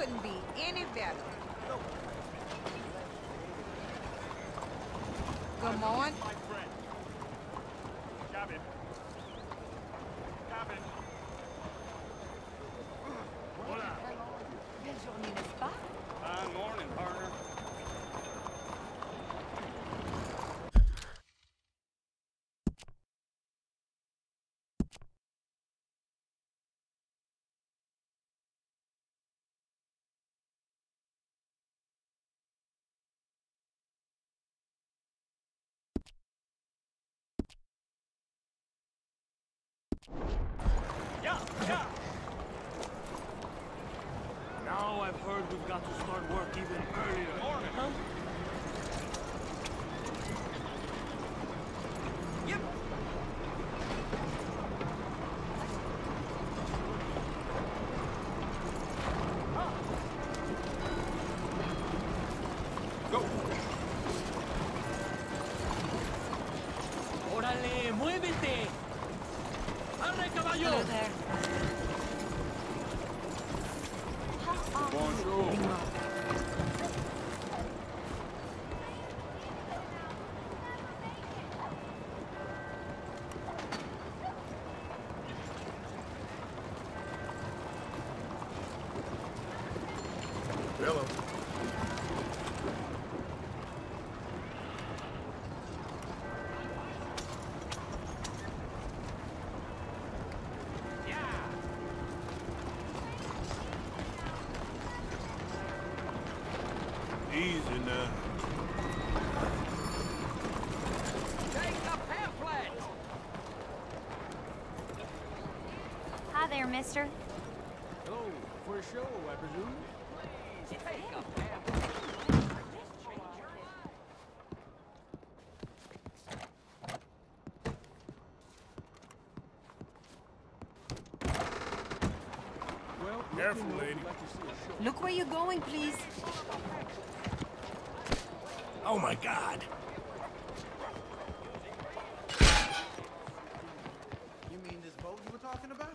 couldn't be any better. Good morning. Yeah, yeah. Now I've heard we've got to start work even there, mister. Oh, for a show, I presume? Please, take a. Well, Careful, lady. like you see a show. Look where you're going, please. Oh my God. You mean this boat you were talking about?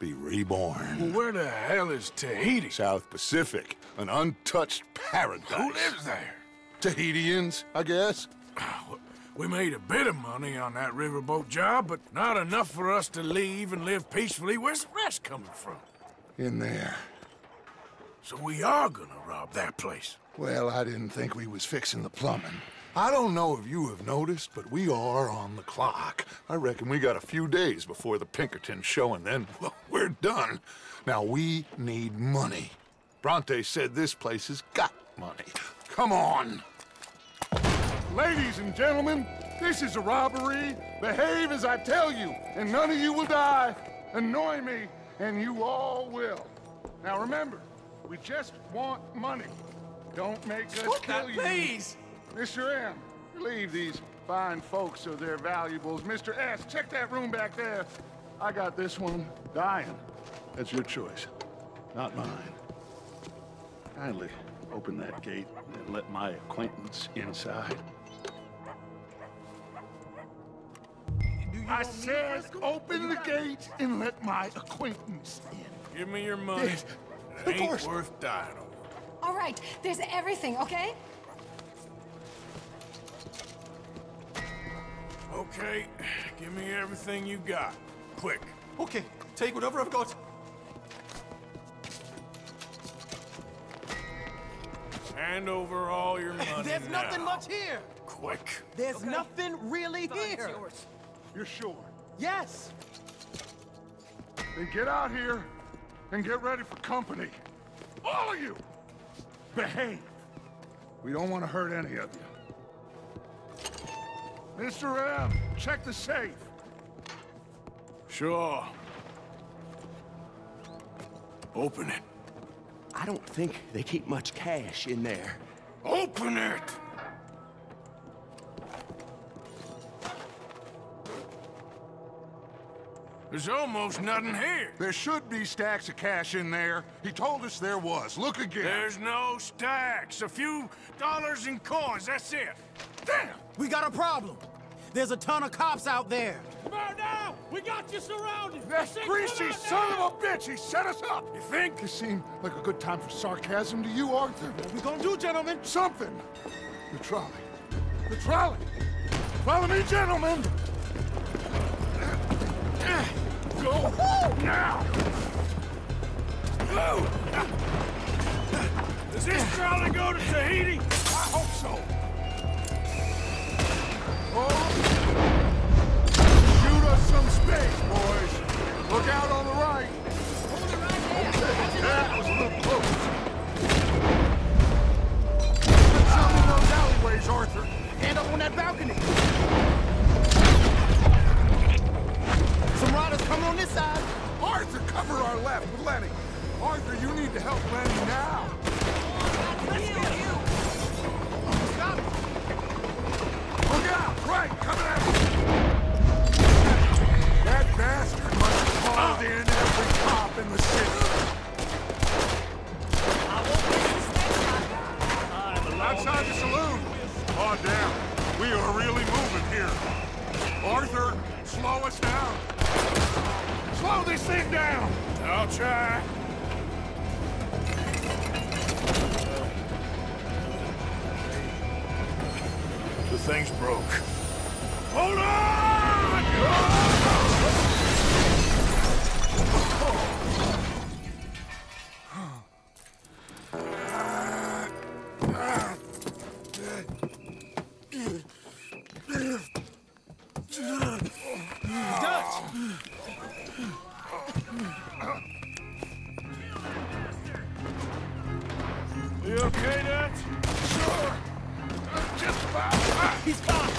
be reborn. Well, where the hell is Tahiti? South Pacific, an untouched paradise. Who lives there? Tahitians, I guess. Ah, we made a bit of money on that riverboat job, but not enough for us to leave and live peacefully. Where's the rest coming from? In there. So we are gonna rob that place. Well, I didn't think we was fixing the plumbing. I don't know if you have noticed, but we are on the clock. I reckon we got a few days before the Pinkerton show, and then, well, we're done. Now, we need money. Bronte said this place has got money. Come on! Ladies and gentlemen, this is a robbery. Behave as I tell you, and none of you will die. Annoy me, and you all will. Now remember, we just want money. Don't make us Stop kill that, you. please! Mr. M, relieve these fine folks of their valuables. Mr. S, check that room back there. I got this one dying. That's your choice, not mine. Kindly open that gate and let my acquaintance inside. I said open the gate and let my acquaintance in. Give me your money. Yes, It of ain't course. worth dying over. All right, there's everything, okay? Okay, give me everything you got. Quick. Okay, take whatever I've got. Hand over all your money There's now. nothing much here. Quick. There's nothing really here. Yours. You're sure? Yes. Then get out here and get ready for company. All of you! Behave. We don't want to hurt any of you. Mr. M, check the safe. Sure. Open it. I don't think they keep much cash in there. Open it! There's almost nothing here. There should be stacks of cash in there. He told us there was. Look again. There's no stacks. A few dollars in coins, that's it. Damn! We got a problem. There's a ton of cops out there. Come on now! We got you surrounded! That greasy son of a bitch! He set us up! You think? This seemed like a good time for sarcasm to you, Arthur. What we gonna do, gentlemen? Something! The trolley. The trolley! Follow me, gentlemen! Go now! Go! Does this trolley go to Tahiti? I hope so. Oh! Us some space, boys. Look out on the right. Okay, that was a little close. In those alleyways, Arthur. Stand up on that balcony. Some riders coming on this side. Arthur, cover our left with Lenny. Arthur, you need to help Lenny now. In the city. Outside the saloon. Oh, damn. We are really moving here. Arthur, slow us down. Slow this thing down. I'll try. The thing's broke. Hold on! Dutch. Okay, Dutch? Sure. Just about. Ah, He's gone.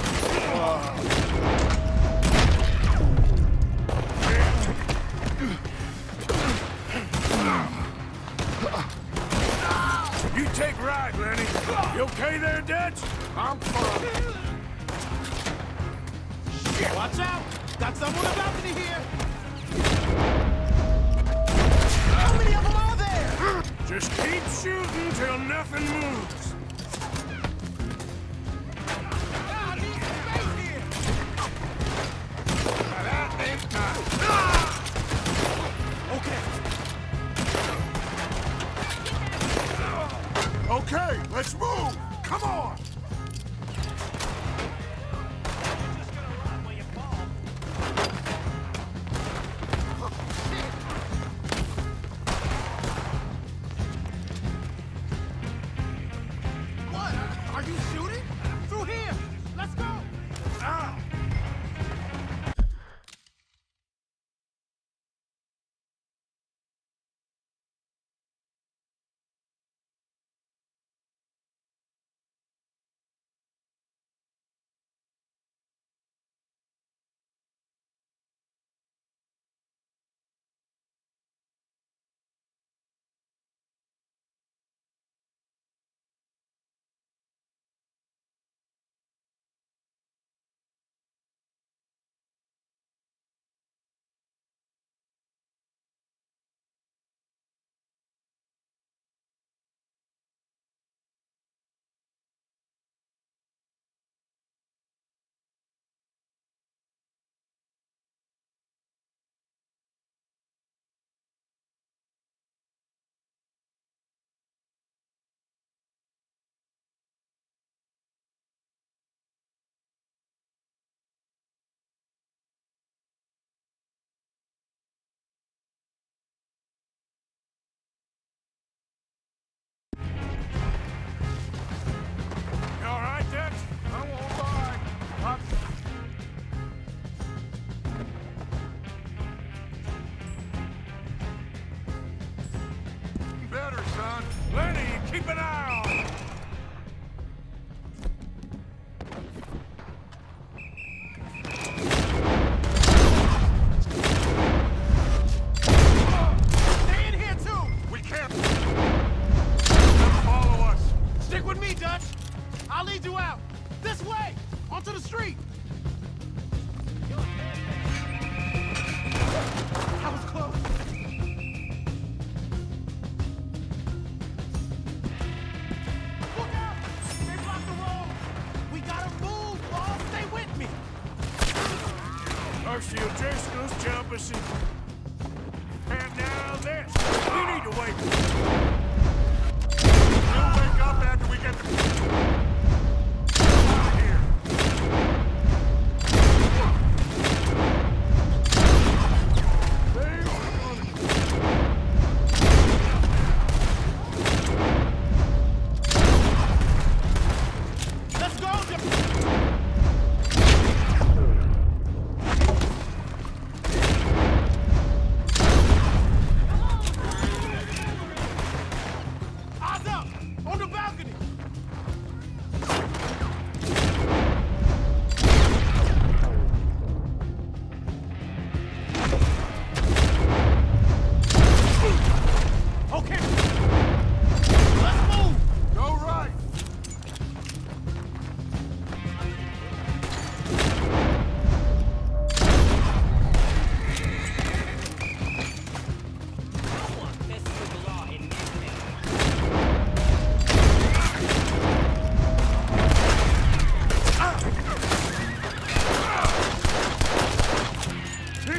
You take right, Lenny. You okay there, Dutch? I'm fine.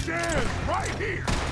is! Right here!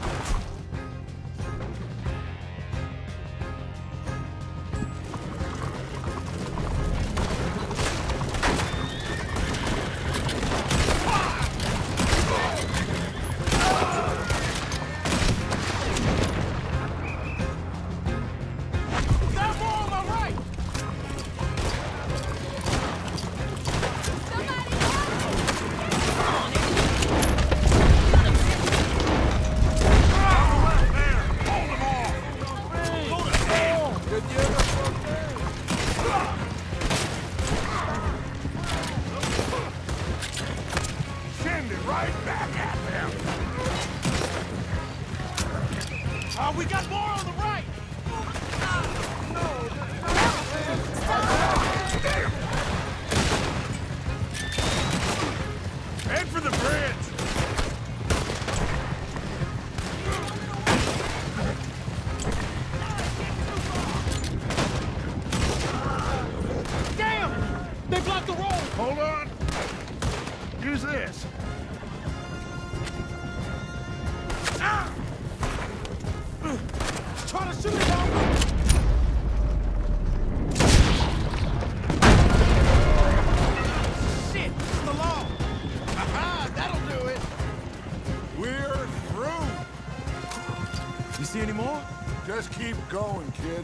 Just keep going, kid.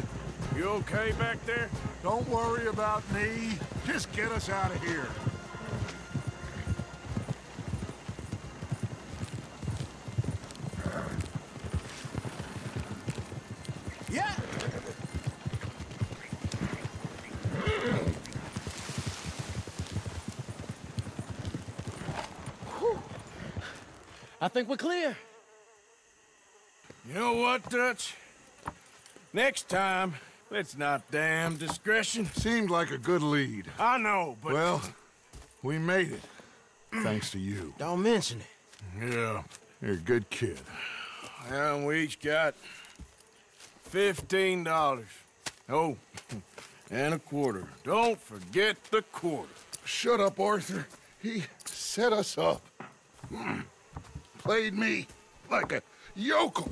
You okay back there? Don't worry about me. Just get us out of here. Yeah! I think we're clear. You know what, Dutch? Next time, let's not damn discretion. Seemed like a good lead. I know, but... Well, we made it. Thanks to you. Don't mention it. Yeah. You're a good kid. And we each got fifteen dollars. Oh, and a quarter. Don't forget the quarter. Shut up, Arthur. He set us up. Hmm. Played me like a yokel.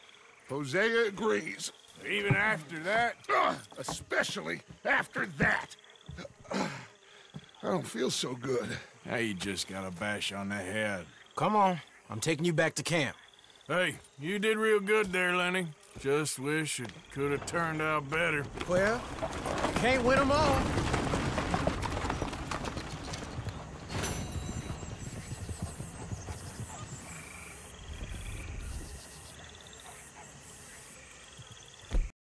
Hosea agrees. Even after that? Ugh, especially after that. Ugh, I don't feel so good. Now you just got a bash on the head. Come on. I'm taking you back to camp. Hey, you did real good there, Lenny. Just wish it could have turned out better. Well, can't win them all.